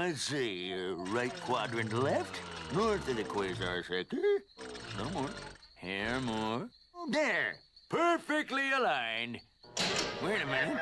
I see. Uh, right quadrant left, north of the quasar sector. No more. Here more. There. Perfectly aligned. Wait a minute.